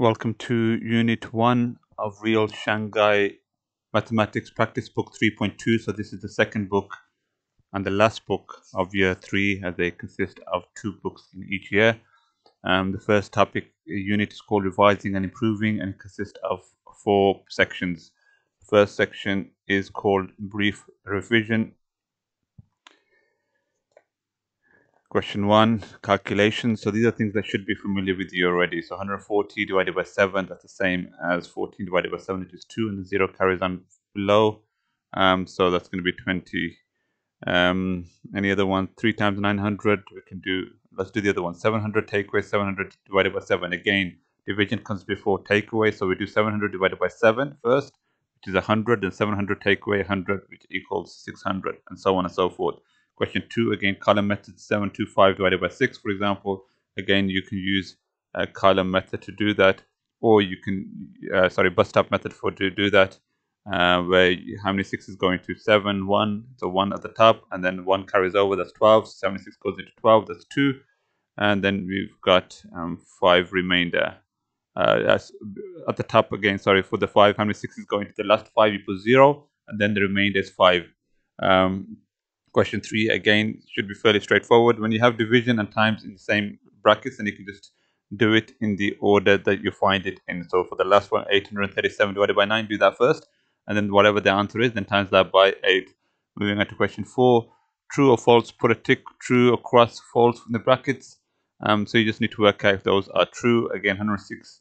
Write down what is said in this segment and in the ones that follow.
Welcome to Unit 1 of Real Shanghai Mathematics Practice Book 3.2. So this is the second book and the last book of Year 3 as they consist of two books in each year. Um, the first topic unit is called Revising and Improving and consists of four sections. The First section is called Brief Revision Question one, calculation. So these are things that should be familiar with you already. So 140 divided by 7, that's the same as 14 divided by 7, which is 2, and the 0 carries on below. Um, so that's going to be 20. Um, any other one? 3 times 900, we can do, let's do the other one. 700 take away 700 divided by 7. Again, division comes before takeaway, so we do 700 divided by 7 first, which is 100, and 700 take away 100, which equals 600, and so on and so forth. Question two, again, column method 725 divided by 6, for example. Again, you can use a column method to do that, or you can, uh, sorry, bus stop method for to do that, uh, where you, how many 6 is going to 7, 1, so 1 at the top, and then 1 carries over, that's 12, 76 goes into 12, that's 2, and then we've got um, 5 remainder. Uh, at the top again, sorry, for the 5, how many 6 is going to the last 5, you put 0, and then the remainder is 5. Um, Question three, again, should be fairly straightforward. When you have division and times in the same brackets, then you can just do it in the order that you find it in. So for the last one, 837 divided by 9, do that first. And then whatever the answer is, then times that by 8. Moving on to question 4. True or false, put a tick true across false in the brackets. Um, so you just need to work out if those are true. Again, 106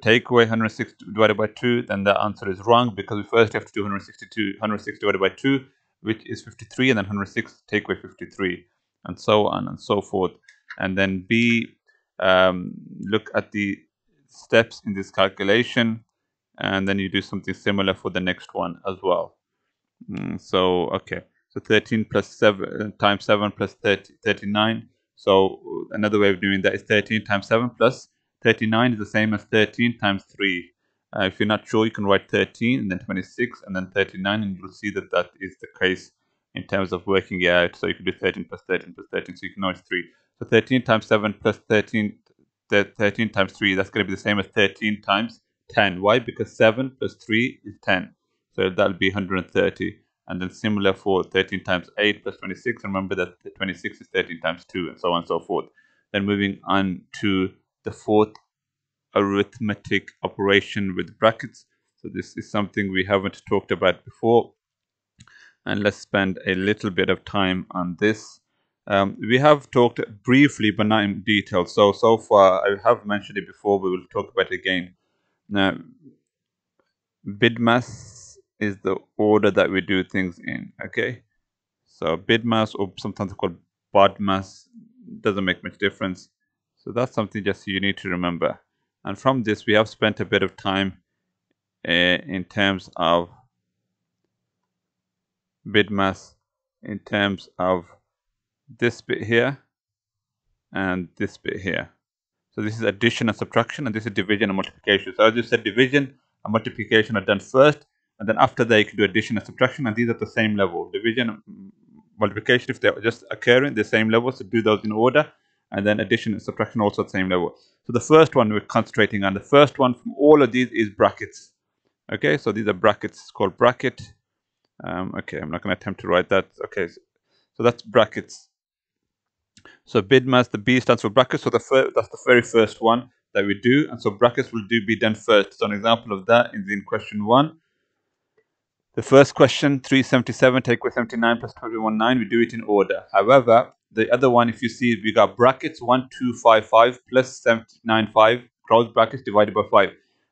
take away 106 divided by 2, then the answer is wrong because we first have to do 162, 106 divided by 2 which is 53 and then 106 take away 53 and so on and so forth. And then b um, look at the steps in this calculation and then you do something similar for the next one as well. Mm, so okay. So 13 plus 7 times 7 plus 30, 39 so another way of doing that is 13 times 7 plus 39 is the same as 13 times 3 uh, if you're not sure, you can write 13 and then 26 and then 39 and you'll see that that is the case in terms of working it out. So you can do 13 plus 13 plus 13, so you can know it's 3. So 13 times 7 plus 13, 13 times 3, that's going to be the same as 13 times 10. Why? Because 7 plus 3 is 10. So that'll be 130. And then similar for 13 times 8 plus 26. Remember that 26 is 13 times 2 and so on and so forth. Then moving on to the fourth arithmetic operation with brackets. So this is something we haven't talked about before. And let's spend a little bit of time on this. Um, we have talked briefly, but not in detail. So, so far, I have mentioned it before. We will talk about it again. Now, BIDMAS is the order that we do things in, okay? So BIDMAS or sometimes called BODMAS doesn't make much difference. So that's something just you need to remember and from this we have spent a bit of time uh, in terms of BIDMAS in terms of this bit here and this bit here. So this is addition and subtraction and this is division and multiplication. So as you said, division and multiplication are done first and then after that you can do addition and subtraction and these are the same level. Division multiplication, if they're just occurring the same level, so do those in order and then addition and subtraction also at the same level. So the first one we're concentrating on, the first one from all of these is brackets. Okay, so these are brackets, it's called bracket. Um, okay, I'm not going to attempt to write that. Okay, so, that's brackets. So BIDMAS, the B stands for brackets, so the that's the very first one that we do, and so brackets will do be done first. So an example of that is in question one. The first question, 377 take away 79 plus 219, we do it in order. However, the other one, if you see, we got brackets 1255 plus 795, close brackets divided by 5.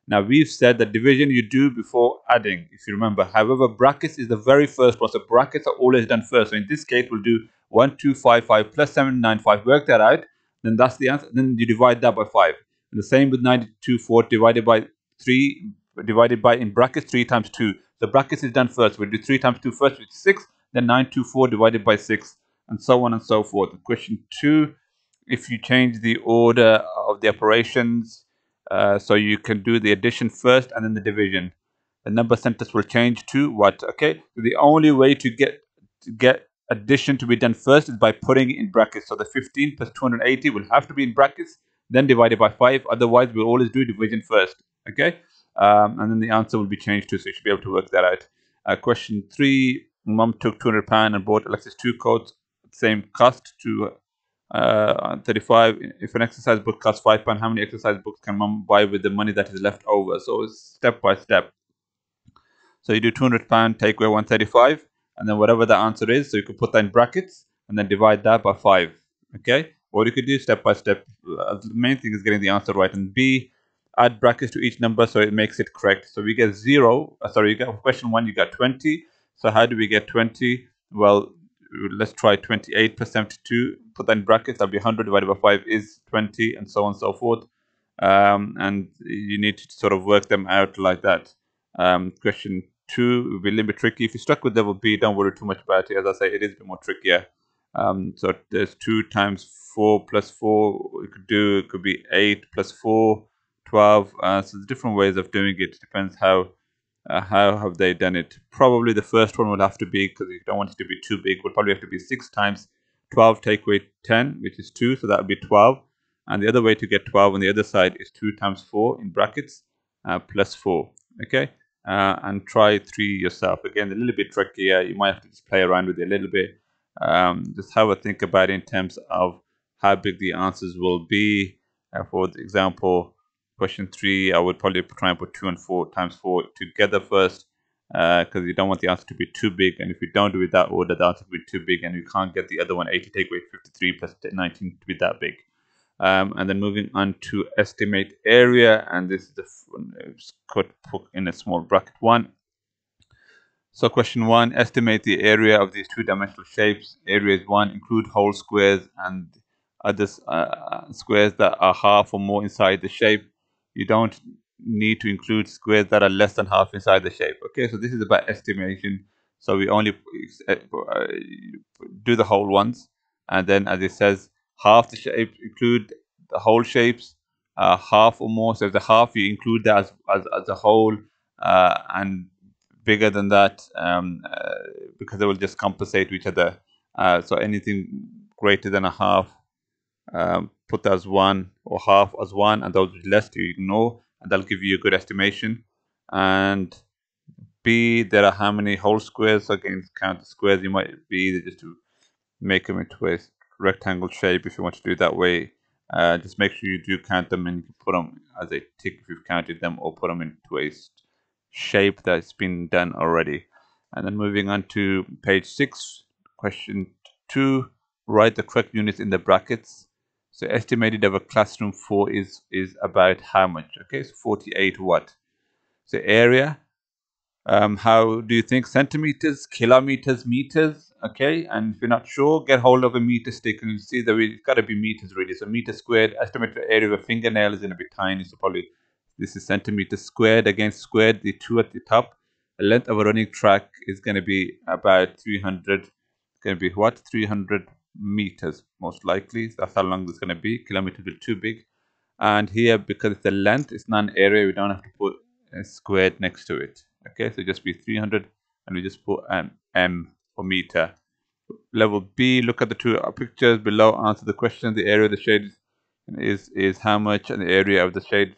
Now, we've said that division you do before adding, if you remember. However, brackets is the very first. So brackets are always done first. So in this case, we'll do 1255 plus 795. Work that out. Then that's the answer. Then you divide that by 5. And the same with 924 divided by 3, divided by in brackets 3 times 2. The brackets is done first. We'll do 3 times 2 first, which is 6. Then 924 divided by 6 and so on and so forth. Question two, if you change the order of the operations, uh, so you can do the addition first and then the division. The number sentence will change to what? Okay, so the only way to get to get addition to be done first is by putting it in brackets. So the 15 plus 280 will have to be in brackets. then divided by 5. Otherwise, we'll always do division first. Okay? Um, and then the answer will be changed too, so you should be able to work that out. Uh, question 3. Mum took £200 and bought Alexis two coats, same cost to uh, 35. If an exercise book costs £5, how many exercise books can mum buy with the money that is left over? So it's step by step. So you do £200, take away 135 and then whatever the answer is, so you could put that in brackets and then divide that by 5. Okay? Or you could do step by step. Uh, the main thing is getting the answer right. And B, add brackets to each number so it makes it correct. So we get 0. Uh, sorry, you got question 1, you got 20. So how do we get 20? Well, let's try 28 plus 72. Put that in brackets. That'll be 100 divided by 5 is 20 and so on and so forth. Um, and you need to sort of work them out like that. Um, question two will be a little bit tricky. If you're stuck with level B, don't worry too much about it. As I say, it is a bit more trickier. Um, so there's 2 times 4 plus 4. You could do, it could be 8 plus 4, 12. Uh, so there's different ways of doing it. Depends how uh, how have they done it. Probably the first one would have to be, because you don't want it to be too big, would probably have to be 6 times 12 take away 10, which is 2. So that would be 12. And the other way to get 12 on the other side is 2 times 4 in brackets uh, plus 4. Okay uh, and try three yourself. Again, a little bit trickier. You might have to just play around with it a little bit. Um, just have a think about it in terms of how big the answers will be. Uh, for example, question three, I would probably try and put two and four times four together first because uh, you don't want the answer to be too big. And if you don't do it that order, the answer will be too big and you can't get the other one, 80 take away 53 plus 19 to be that big. Um, and then moving on to estimate area and this is the could put in a small bracket one so question one estimate the area of these two-dimensional shapes areas one include whole squares and other uh, squares that are half or more inside the shape you don't need to include squares that are less than half inside the shape. Okay so this is about estimation. So we only uh, do the whole ones. And then as it says half the shape include the whole shapes uh, half or more. So the half you include that as, as, as a whole uh, and bigger than that um, uh, because they will just compensate each other. Uh, so anything greater than a half um, put as one or half as one and those less to ignore and that'll give you a good estimation and B there are how many whole squares again count the squares you might be just to make them into a rectangle shape if you want to do it that way. Uh, just make sure you do count them and you can put them as a tick if you've counted them or put them into a shape that's been done already. And then moving on to page 6, question 2, write the correct units in the brackets. So estimated of a classroom 4 is, is about how much? Okay, so 48 what? So area, um, how do you think centimeters, kilometers, meters? Okay, and if you're not sure, get hold of a meter stick and you see that it's got to be meters really. So meter squared, estimated area of a fingernail is going to be tiny, so probably this is centimeters squared again squared, the two at the top. The length of a running track is going to be about 300, going to be what? 300 meters most likely. That's how long it's going to be. Kilometers is too big. And here, because it's the length, it's not an area, we don't have to put a squared next to it. Okay, so just be 300 and we just put an m for meter. Level B, look at the two pictures below, answer the question. The area of the shade is, is how much and the area of the shade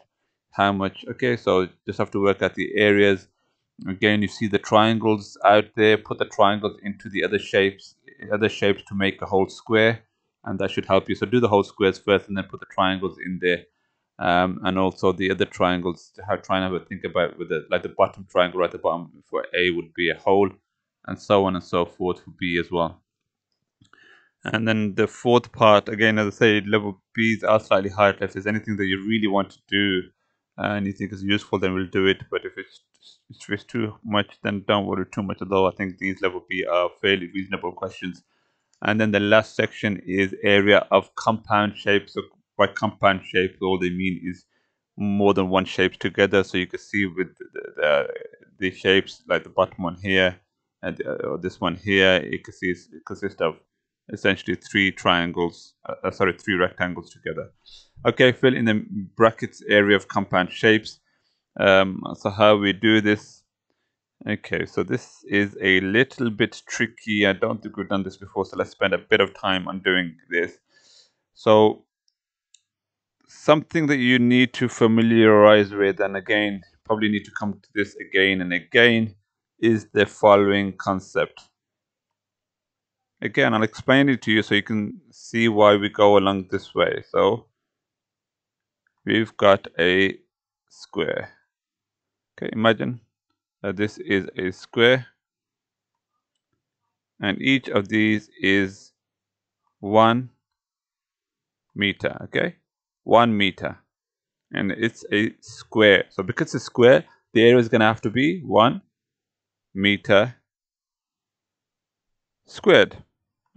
how much. Okay, so just have to work out the areas. Again, you see the triangles out there. Put the triangles into the other shapes, other shapes to make a whole square. And that should help you. So do the whole squares first and then put the triangles in there um, and also the other triangles to have try and have a think about with the like the bottom triangle right at the bottom for A would be a hole and so on and so forth for B as well. And then the fourth part, again, as I say, level Bs are slightly higher. If there's anything that you really want to do and you think is useful, then we'll do it. But if it's, if it's too much, then don't worry too much. Although I think these level B are fairly reasonable questions. And then the last section is area of compound shapes. So by compound shape, all they mean is more than one shapes together. So you can see with the, the, the shapes like the bottom one here and uh, this one here, it consists, it consists of essentially three triangles, uh, uh, sorry, three rectangles together. Okay, fill in the brackets area of compound shapes. Um, so how we do this? Okay, so this is a little bit tricky. I don't think we've done this before, so let's spend a bit of time on doing this. So something that you need to familiarize with, and again, probably need to come to this again and again, is the following concept. Again, I'll explain it to you so you can see why we go along this way. So we've got a square. Okay, imagine that this is a square and each of these is one meter, okay? One meter. And it's a square. So because it's a square, the area is going to have to be one meter squared.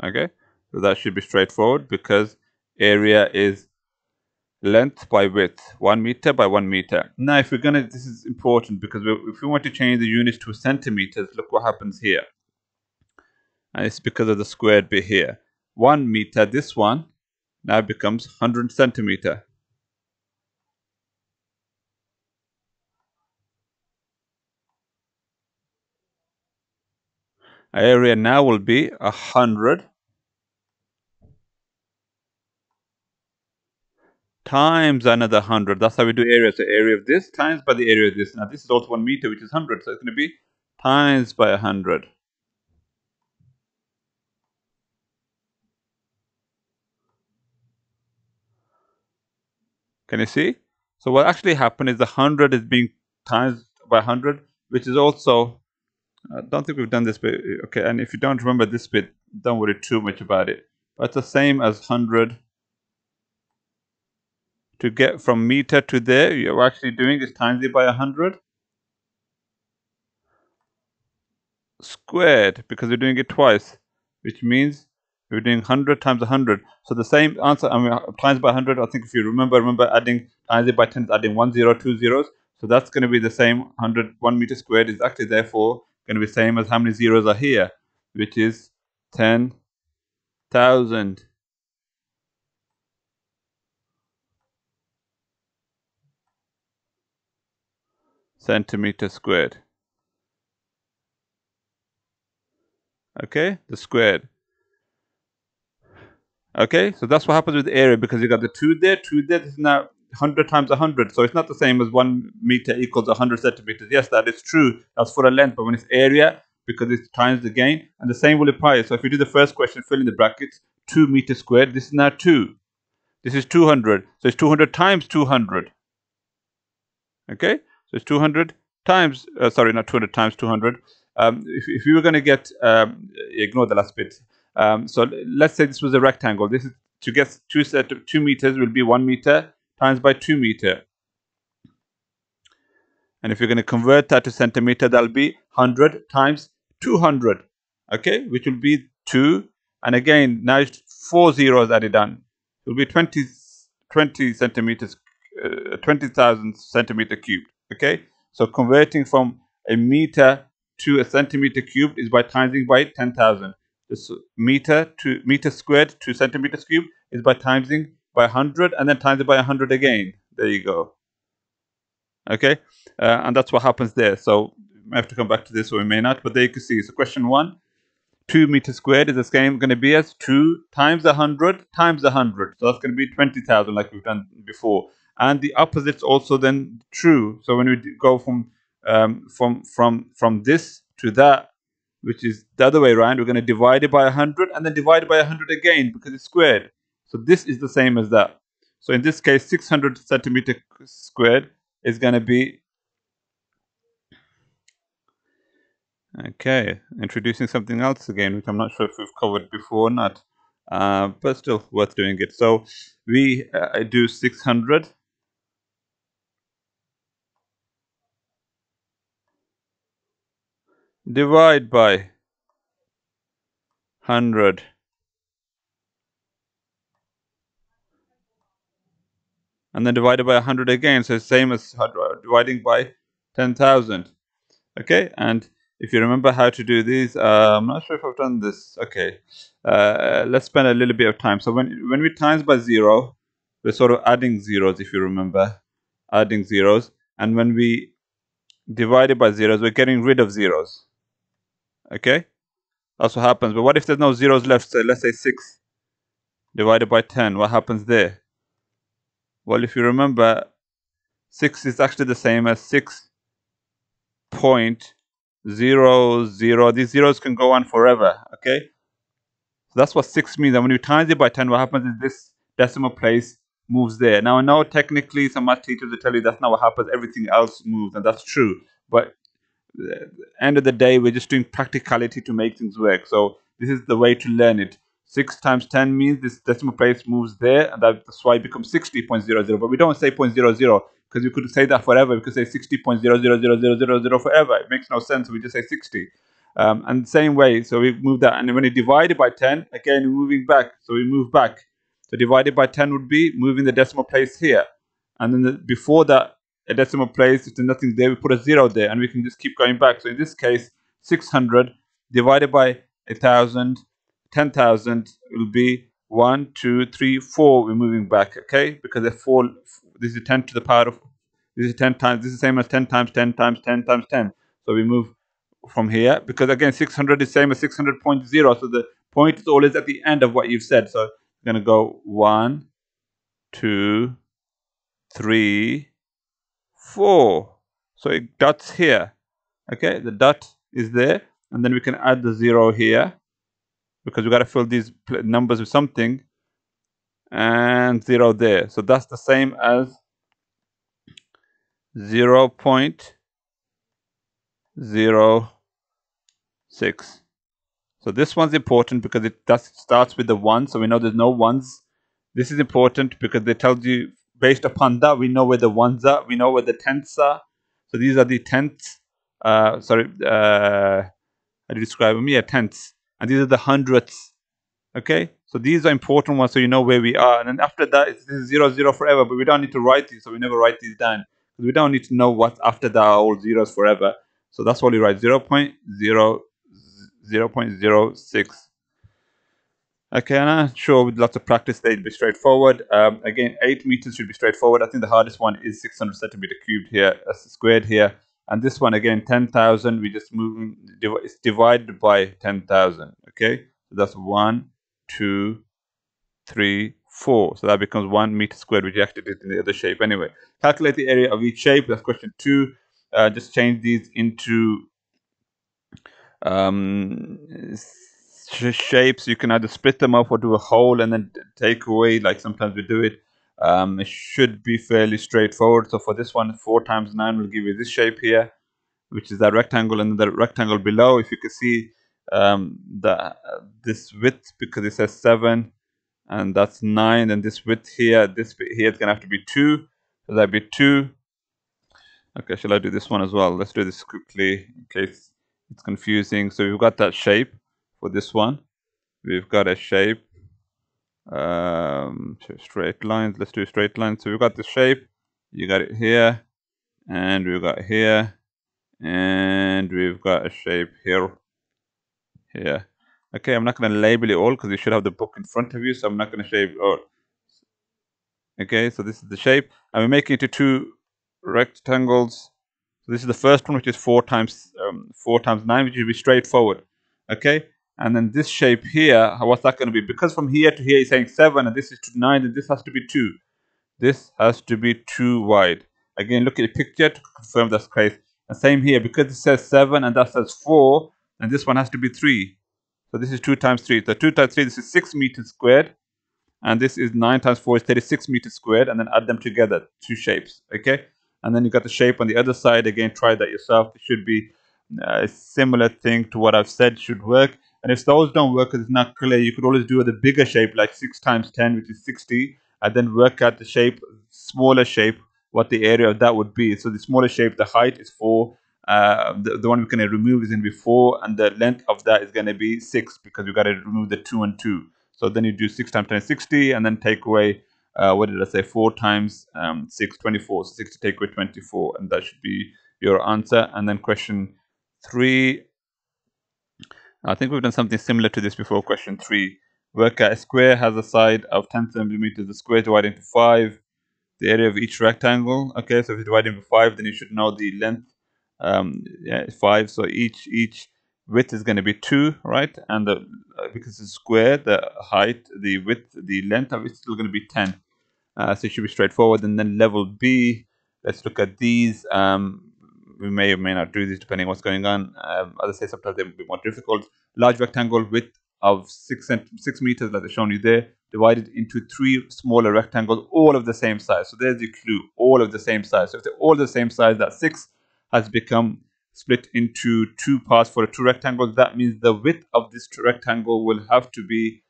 Okay, so that should be straightforward because area is length by width, one meter by one meter. Now, if we're gonna, this is important because if we want to change the units to centimeters, look what happens here. And it's because of the squared bit here. One meter, this one, now becomes 100 centimeter. Area now will be 100 times another 100. That's how we do area. So area of this times by the area of this. Now this is also 1 meter, which is 100. So it's going to be times by 100. Can you see? So what actually happened is the 100 is being times by 100, which is also, I don't think we've done this bit. Okay, and if you don't remember this bit, don't worry too much about it. But it's the same as 100 to get from meter to there, you're actually doing is times it by 100 squared because you're doing it twice, which means you're doing 100 times 100. So the same answer, I mean, times by 100, I think if you remember, remember adding times it by 10 is adding one zero, two zeros. So that's going to be the same 100, 1 meter squared is actually therefore going to be same as how many zeros are here, which is 10,000. Centimeter squared. Okay, the squared. Okay, so that's what happens with area because you got the 2 there, 2 there, this is now 100 times 100. So it's not the same as 1 meter equals 100 centimeters. Yes, that is true. That's for a length, but when it's area, because it's times the gain, and the same will apply. So if you do the first question, fill in the brackets, 2 meters squared, this is now 2. This is 200. So it's 200 times 200. Okay, so it's 200 times, uh, sorry, not 200 times 200. Um, if, if you were going to get, um, ignore the last bit. Um, so let's say this was a rectangle. This is to get two set of two meters will be one meter times by two meter. And if you're going to convert that to centimeter, that'll be 100 times 200. Okay, which will be 2. And again, now it's four zeros added on. It will be 20, 20 centimeters, uh, 20,000 centimeter cubed. Okay, so converting from a meter to a centimeter cubed is by timesing by 10,000. This meter to meter squared to centimeter cubed is by timesing by 100 and then times it by 100 again. There you go. Okay, uh, and that's what happens there. So we have to come back to this or we may not, but there you can see. So question one, 2 meters squared is the same going to be as 2 times 100 times 100. So that's going to be 20,000 like we've done before and the opposite's also then true. So when we go from um, from from from this to that, which is the other way around, we're going to divide it by 100 and then divide it by 100 again because it's squared. So this is the same as that. So in this case, 600 centimeter squared is going to be Okay, introducing something else again, which I'm not sure if we've covered before or not, uh, but still worth doing it. So we uh, do 600 divide by 100 and then divided by 100 again so same as dividing by 10,000 okay and if you remember how to do these uh, I'm not sure if I've done this. Okay uh, let's spend a little bit of time. So when when we times by zero we're sort of adding zeros if you remember. Adding zeros. And when we divide it by zeros we're getting rid of zeros Okay, that's what happens. But what if there's no zeros left? So let's say 6 divided by 10. What happens there? Well, if you remember, 6 is actually the same as 6.00. These zeros can go on forever, okay? So that's what 6 means. And when you times it by 10, what happens is this decimal place moves there. Now, I know technically some math teachers will tell you that's not what happens. Everything else moves, and that's true. But end of the day, we're just doing practicality to make things work. So this is the way to learn it. 6 times 10 means this decimal place moves there, and that's why it becomes 60.00. But we don't say 0.00 because we could say that forever. We could say 60.000000 forever. It makes no sense. We just say 60. Um, and the same way, so we move that. And when you divide it by 10, again, we're moving back. So we move back. So divided by 10 would be moving the decimal place here. And then the, before that, a decimal place, if there's nothing there, we put a zero there and we can just keep going back. So in this case, 600 divided by 1,000, 10,000 will be 1, 2, 3, 4. We're moving back, okay? Because they're 4, this is 10 to the power of, this is 10 times, this is the same as 10 times 10 times 10 times 10. So we move from here because again 600 is same as 600.0 so the point is always at the end of what you've said so going to go one two three four. So it dots here. Okay, the dot is there, and then we can add the zero here because we got to fill these numbers with something, and zero there. So that's the same as zero point zero six. So this one's important because it does starts with the one, so we know there's no ones. This is important because they tell you based upon that, we know where the ones are, we know where the tenths are. So these are the tenths. Uh, sorry, uh, how do you describe them? Yeah, tenths. And these are the hundredths. Okay, so these are important ones, so you know where we are. And then after that, it's zero zero forever, but we don't need to write these, so we never write these down because we don't need to know what's after that are all zeros forever. So that's why we write 0 0.0 0 0.06 Okay, and I'm sure with lots of practice they'd be straightforward. Um, again, 8 meters should be straightforward. I think the hardest one is 600 centimeter cubed here, uh, squared here. And this one, again, 10,000, we just move, it's divided by 10,000, okay? So that's 1, 2, 3, 4. So that becomes 1 meter squared, which actually did in the other shape anyway. Calculate the area of each shape, that's question 2. Uh, just change these into um, shapes. You can either split them up or do a hole and then take away, like sometimes we do it. Um, it should be fairly straightforward. So for this one, 4 times 9 will give you this shape here, which is that rectangle, and the rectangle below, if you can see um, the this width, because it says 7, and that's 9, and this width here, this bit here is going to have to be 2. So that'd be 2. Okay, shall I do this one as well? Let's do this quickly in case it's confusing. So we've got that shape for this one. We've got a shape, um, straight lines. Let's do straight lines. So we've got the shape. You got it here, and we've got here, and we've got a shape here, here. Okay, I'm not going to label it all because you should have the book in front of you, so I'm not going to shape all. Okay, so this is the shape, and we're making it into two rectangles. So this is the first one, which is four times um, four times nine, which will be straightforward. Okay, and then this shape here, what's that going to be? Because from here to here he's saying 7 and this is to 9, and this has to be 2. This has to be 2 wide. Again, look at the picture to confirm that's correct. And same here, because it says 7 and that says 4, and this one has to be 3. So this is 2 times 3. So 2 times 3, this is 6 meters squared. And this is 9 times 4 is 36 meters squared. And then add them together, two shapes. Okay? And then you got the shape on the other side. Again, try that yourself. It should be uh, a similar thing to what I've said should work. And if those don't work because it's not clear, you could always do the bigger shape like 6 times 10, which is 60, and then work out the shape, smaller shape, what the area of that would be. So the smaller shape, the height is 4, uh, the, the one we're going to remove is going to be 4, and the length of that is going to be 6 because we've got to remove the 2 and 2. So then you do 6 times 10 is 60, and then take away, uh, what did I say, 4 times um, 6, 24. So 60 take away 24, and that should be your answer. And then question 3 I think we've done something similar to this before. Question three. Work out a square has a side of 10 centimeters. The square divided into 5. The area of each rectangle. Okay, so if you divide into 5, then you should know the length. Um, yeah, 5. So each each width is going to be 2, right? And the, uh, because it's square, the height, the width, the length of it is still going to be 10. Uh, so it should be straightforward. And then level B, let's look at these. Um, we may or may not do this depending on what's going on. Um, as I say, sometimes they will be more difficult. Large rectangle width of six cent six meters, like I've shown you there, divided into three smaller rectangles, all of the same size. So there's the clue, all of the same size. So if they're all the same size, that six has become split into two parts for two rectangles. That means the width of this rectangle will have to be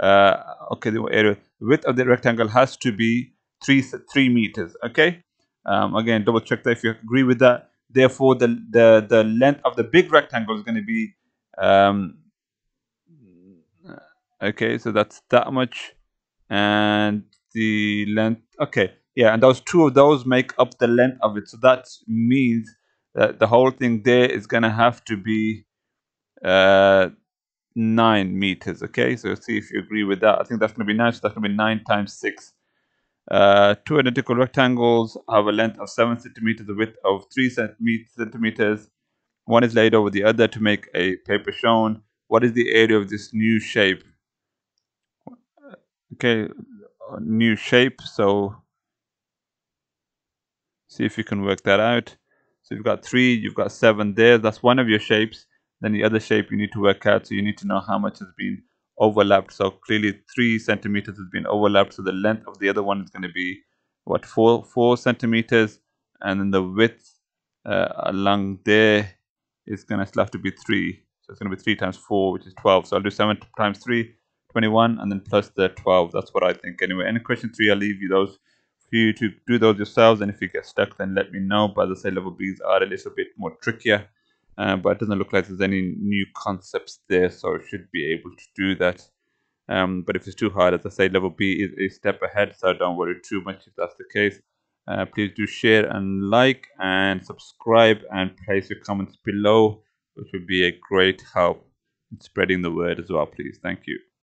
uh, okay. The area width of the rectangle has to be three three meters. Okay. Um, again, double check that if you agree with that. Therefore, the the the length of the big rectangle is going to be um, okay. So that's that much, and the length. Okay, yeah, and those two of those make up the length of it. So that means that the whole thing there is going to have to be uh, 9 meters, okay? So see if you agree with that. I think that's going to be 9, so that's going to be 9 times 6. Uh, two identical rectangles have a length of 7 centimeters, a width of 3 centimeters. One is laid over the other to make a paper shown. What is the area of this new shape? Okay, new shape. So see if you can work that out. So you've got three, you've got seven there. That's one of your shapes. Then the other shape you need to work out. So you need to know how much has been overlapped. So clearly three centimeters has been overlapped. So the length of the other one is going to be what four four centimeters, and then the width uh, along there is going to have to be three. So it's going to be three times four, which is twelve. So I'll do seven times three, 21, and then plus the twelve. That's what I think anyway. Any question three, I'll leave you those for you to do those yourselves. And if you get stuck, then let me know. But I say, level Bs are a little bit more trickier. Uh, but it doesn't look like there's any new concepts there, so it should be able to do that. Um, but if it's too hard, as I say, level B is a step ahead, so don't worry too much if that's the case. Uh, please do share and like and subscribe and place your comments below, which would be a great help in spreading the word as well, please. Thank you.